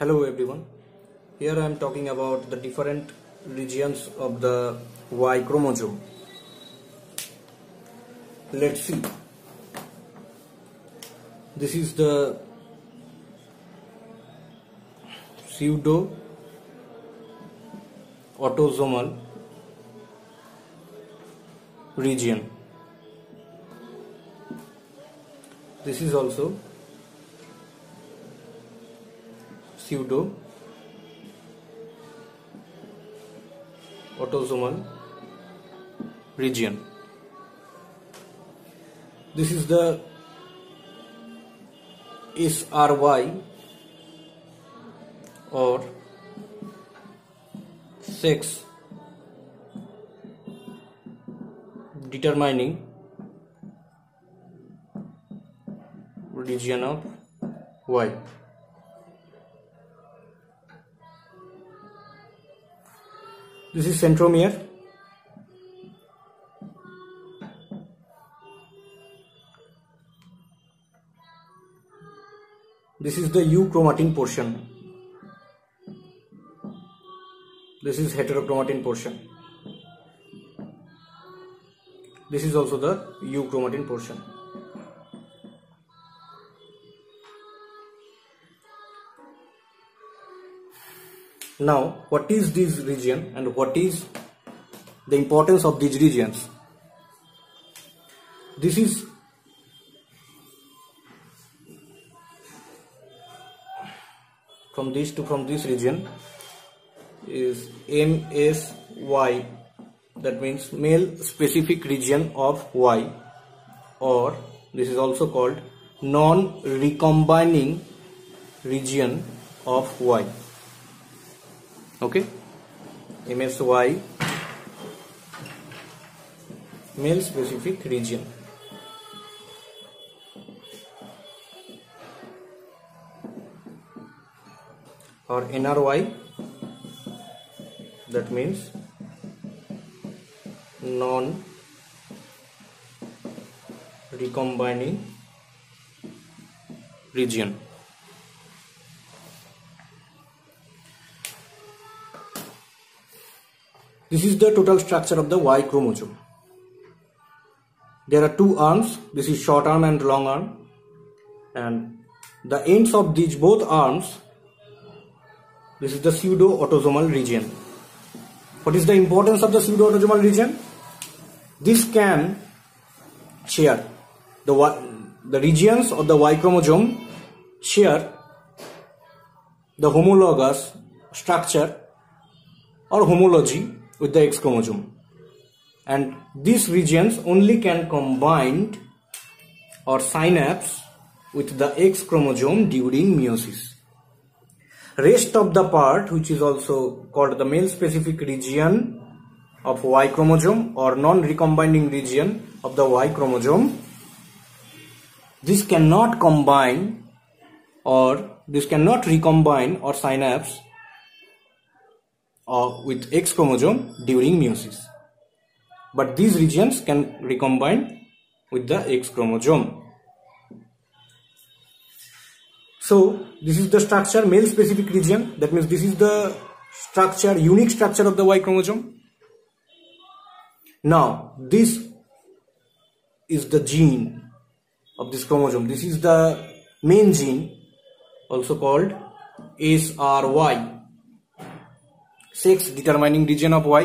Hello everyone. Here I am talking about the different regions of the Y chromosome. Let's see. This is the pseudo autosomal region. This is also pseudo autosomal region. This is the SRY or sex determining region of Y. This is centromere. This is the euchromatin portion. This is heterochromatin portion. This is also the euchromatin portion. Now, what is this region and what is the importance of these regions? This is from this to from this region is MSY that means male specific region of Y. Or this is also called non-recombining region of Y okay MSY male specific region or NRY that means non recombining region This is the total structure of the Y chromosome. There are two arms. This is short arm and long arm. And the ends of these both arms, this is the pseudo-autosomal region. What is the importance of the pseudo-autosomal region? This can share the, the regions of the Y chromosome share the homologous structure or homology with the X chromosome and these regions only can combine or synapse with the X chromosome during meiosis. Rest of the part which is also called the male specific region of Y chromosome or non-recombining region of the Y chromosome this cannot combine or this cannot recombine or synapse uh, with X chromosome during meiosis. But these regions can recombine with the X chromosome. So this is the structure male specific region that means this is the structure unique structure of the Y chromosome. Now this is the gene of this chromosome. This is the main gene also called SRY sex determining region of y.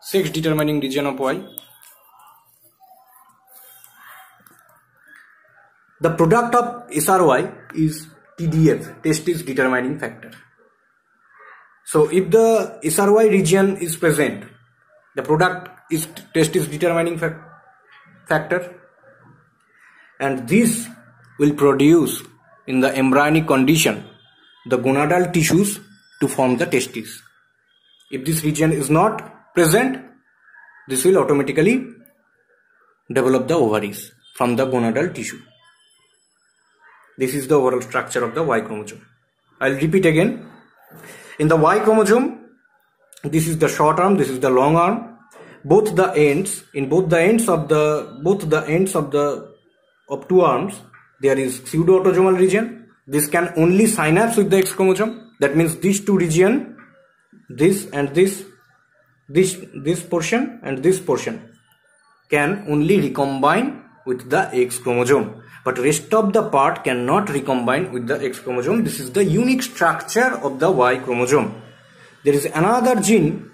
sex determining region of y. The product of SRY is TDF testis determining factor. So if the SRY region is present the product is testis determining fa factor. And this will produce in the embryonic condition the gonadal tissues to form the testes. If this region is not present, this will automatically develop the ovaries from the gonadal tissue. This is the overall structure of the Y chromosome. I'll repeat again. In the Y chromosome, this is the short arm, this is the long arm. Both the ends, in both the ends of the, both the ends of the, of two arms, there is pseudo-autosomal region this can only synapse with the X chromosome. That means these two region, this and this, this, this portion and this portion can only recombine with the X chromosome. But rest of the part cannot recombine with the X chromosome. This is the unique structure of the Y chromosome. There is another gene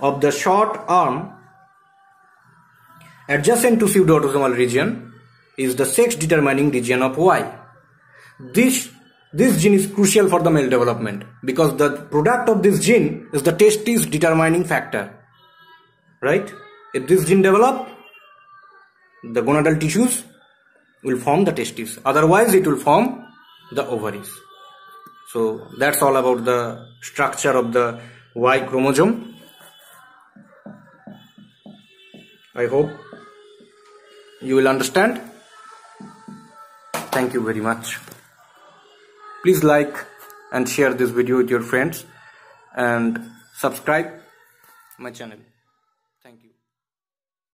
of the short arm adjacent to pseudoautosomal region is the sex determining region of Y. This, this gene is crucial for the male development because the product of this gene is the testis determining factor. Right? If this gene develop, the gonadal tissues will form the testes. Otherwise, it will form the ovaries. So that's all about the structure of the Y chromosome. I hope you will understand. Thank you very much. Please like and share this video with your friends and subscribe my channel.